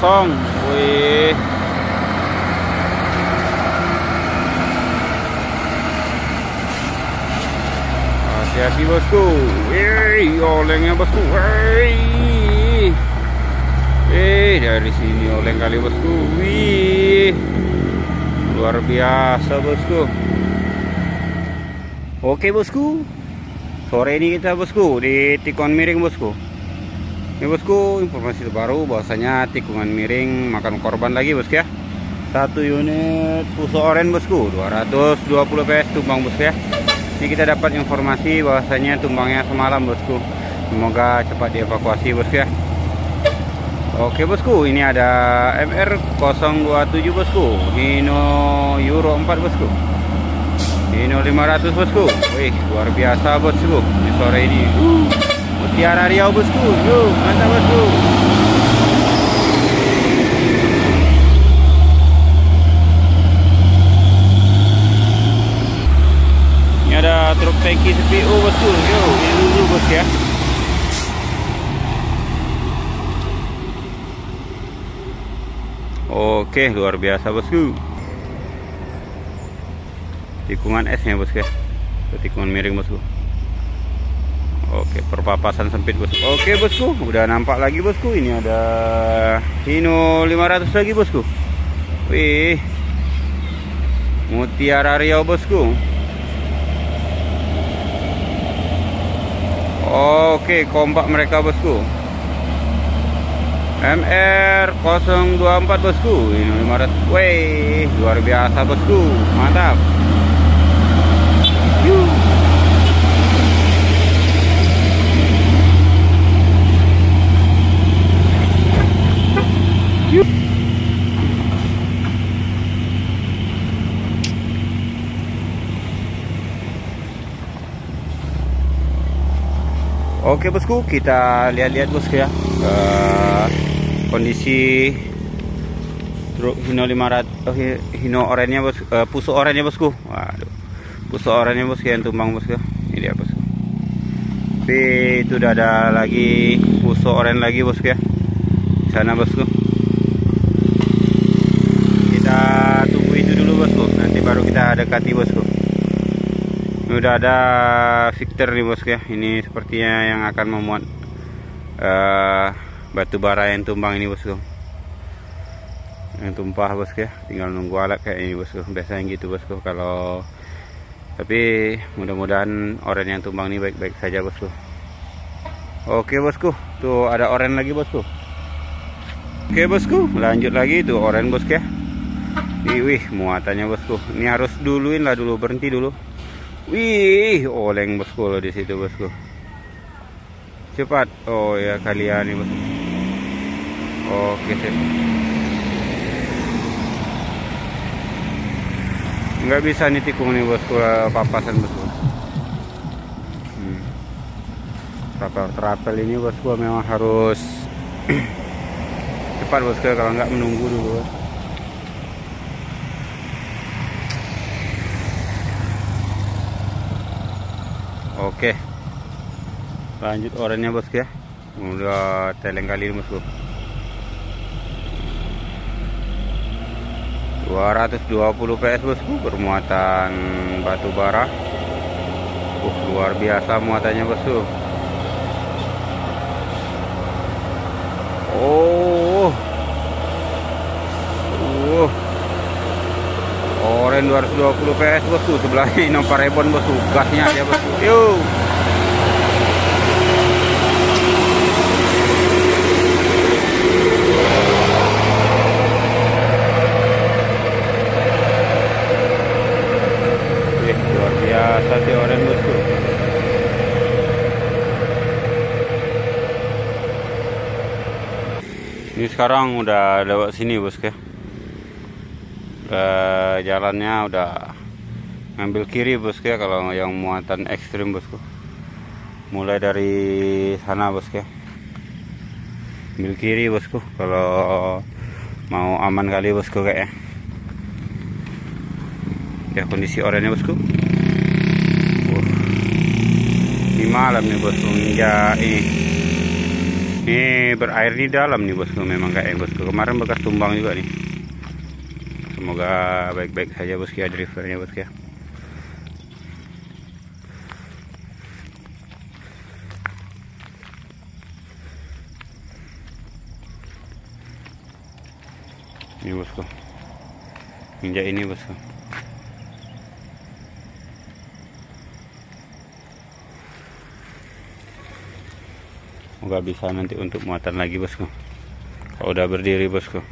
kosong. Wih. Hati-hati bosku. Wih olengnya bosku. Wih. Eh dari sini oleng kali bosku. Wih. Luar biasa bosku. Oke bosku. Sore ini kita bosku di tikon miring bosku ini bosku informasi terbaru bahwasanya tikungan miring makan korban lagi bosku ya. Satu unit puso oren bosku 220 PS tumbang bosku ya. Ini kita dapat informasi bahwasanya tumbangnya semalam bosku. Semoga cepat dievakuasi bosku ya. Oke bosku ini ada MR 027 bosku. Hino Euro 4 bosku. Hino 500 bosku. Wih luar biasa bosku di sore ini. uh. Mutiara Riau bosku. Yuk mantap bosku. Ini ada truk tangki CPO bosku. Yuk ini dulu bos ya. Oke luar biasa bosku. Tikungan es nya bosku ya. Tikungan miring bosku Oke, perpapasan sempit bosku. Oke bosku, udah nampak lagi bosku. Ini ada Hino 500 lagi bosku. Wih, Mutiara Riau bosku. Oke, kompak mereka bosku. MR 024 bosku. Ini 500. Wih, luar biasa bosku. Mantap. Oke bosku, kita lihat-lihat bosku ya uh, kondisi truk Hino 500 oh, Hino orennya bos, uh, pusuk orennya bosku. Waduh, pusuk orennya bosku yang tumbang bosku. Ini dia bosku. Tapi itu udah ada lagi pusuk oren lagi bosku ya. Sana bosku. Kita tunggu itu dulu bosku. Nanti baru kita dekati bosku. Udah ada Victor nih bosku ya. Ini sepertinya yang akan memuat uh, batu bara yang tumbang ini bosku. Yang tumpah bosku ya. Tinggal nunggu alat kayak ini bosku. Biasanya gitu bosku kalau tapi mudah-mudahan oren yang tumbang ini baik-baik saja bosku. Oke bosku. Tuh ada oren lagi bosku. Oke bosku. Lanjut lagi. Tuh oren bosku ya wih muatannya bosku ini harus duluin lah dulu berhenti dulu Wih, oleng bosku di situ bosku. Cepat. Oh ya kalian ini bosku. Oke sip. Enggak bisa nih tikung nih bosku papasan bosku. Hmm. Trapel-trapel ini bosku memang harus cepat bosku kalau nggak menunggu dulu. Bosku. Oke. Lanjut oranye bosku ya. Udah teleng kali ini bosku. 220 PS bosku bermuatan batu bara. Uh, luar biasa muatannya bosku. Oh. Uh. Oren 220 PS bosku. Sebelahnya Innova Reborn bosku. Gasnya aja bosku. Yuk Wih, luar biasa Oren bosku. Ini sekarang udah lewat sini bosku ya uh, jalannya udah ngambil kiri bosku ya kalau yang muatan ekstrim bosku. Mulai dari sana bosku ya. Ambil kiri bosku kalau mau aman kali bosku kayaknya ya. Kondisi oranye bosku. Uh, ini malam nih bosku hingga ini ini berair di dalam nih bosku memang kayak bosku. Kemarin bekas tumbang juga nih semoga baik-baik saja bosku ya drivernya bosku ya ini bosku injak ini bosku Semoga bisa nanti untuk muatan lagi bosku. Kalau udah berdiri bosku.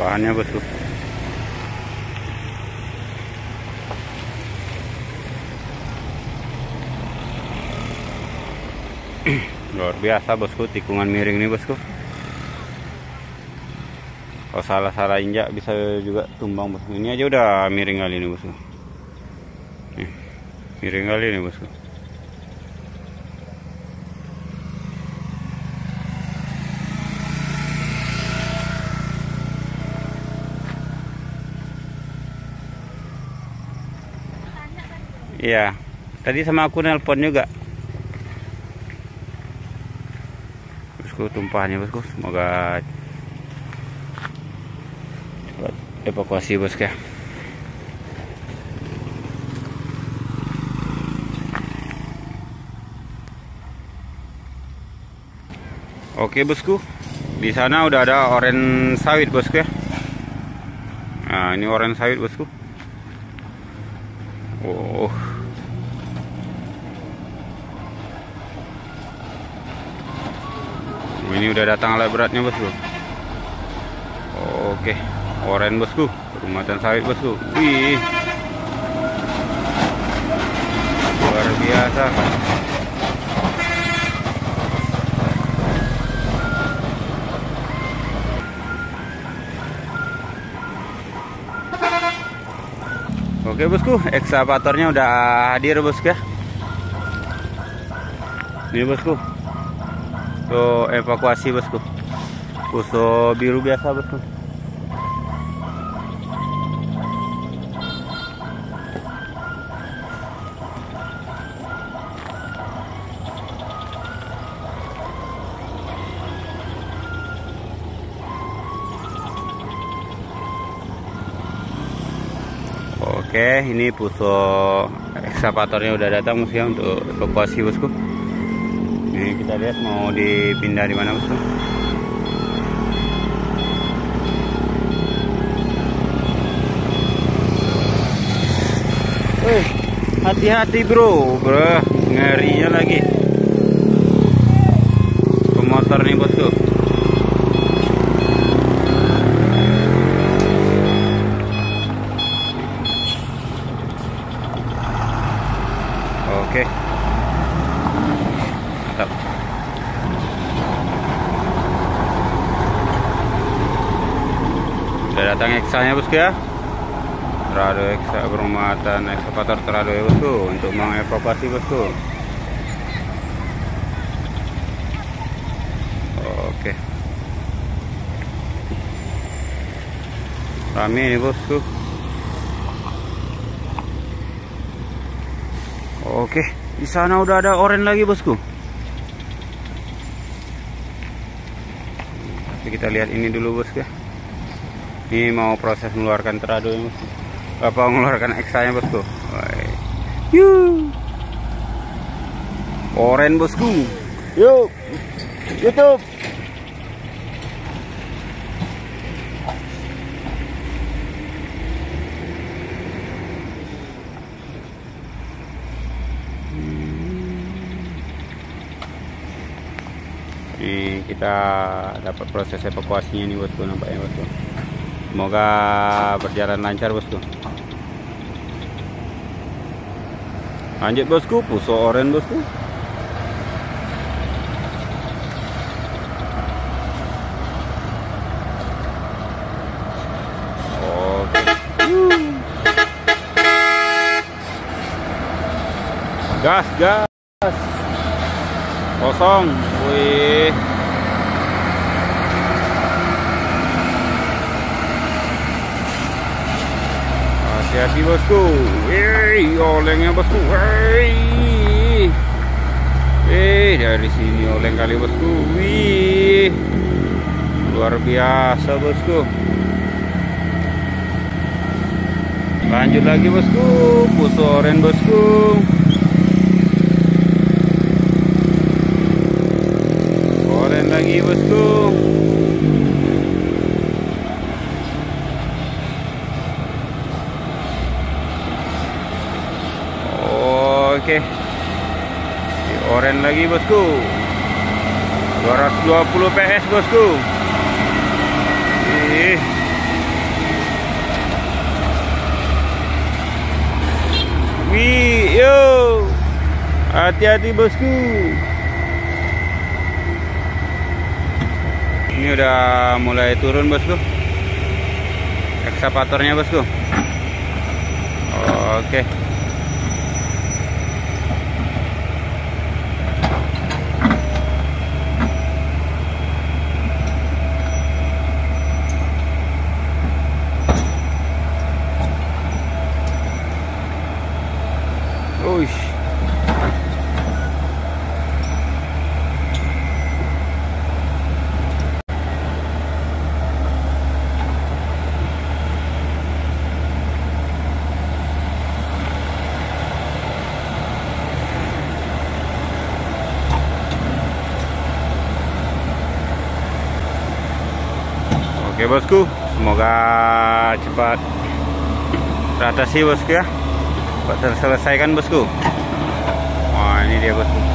Tumpahannya bosku. Luar biasa bosku. Tikungan miring ini bosku. Kalau salah-salah injak bisa juga tumbang bosku. Ini aja udah miring kali ini bosku. Nih, miring kali ini bosku Iya, tadi sama aku nelpon juga. Bosku tumpahnya bosku, semoga evakuasi bosku ya Oke bosku, di sana udah ada oren sawit bosku ya. Nah ini oren sawit bosku. Oh. Ini udah datang alat beratnya bosku. Oke oren bosku rumatan sawit bosku wih luar biasa Oke bosku, ekskavatornya udah hadir bosku ya. Ini bosku. Tuh evakuasi bosku. Puso biru biasa bosku. Oke, ini puso ekskavatornya udah datang ya untuk evakuasi bosku. Kita lihat mau dipindah di mana bosku. Eh, hati-hati bro, bro, ngerinya lagi. Pemotor nih bosku. Oke. Mantap. Sudah datang eksanya bosku ya. Terado eksa bermuatan ekskavator terado ya bosku untuk mengevakuasi bosku. Oke. Rame ini bosku. Oke, di sana udah ada oren lagi bosku. Tapi kita lihat ini dulu bosku ya. Ini mau proses mengeluarkan terado bosku. Apa mengeluarkan eksanya bosku? Yuk. Oren bosku. Yuk. YouTube. ini kita dapat proses evakuasinya nih bosku nampaknya bosku semoga berjalan lancar bosku. Lanjut bosku. Puso oren bosku. Oke. Gas gas. Kosong. Wih Hati-hati bosku. Hei, olengnya bosku. Hei. Eh, dari sini oleng kali bosku. Wih. Luar biasa bosku. Lanjut lagi bosku. Putu oren bosku. Oren lagi bosku. Oke. Di oren lagi bosku. 220 PS bosku. Ih. Wih, yo. Hati-hati bosku. Ini udah mulai turun bosku. Ekskavatornya bosku. Oke. Uish. Oke bosku, semoga cepat teratasi bosku ya. Cepat terselesaikan bosku. Wah ini dia bosku.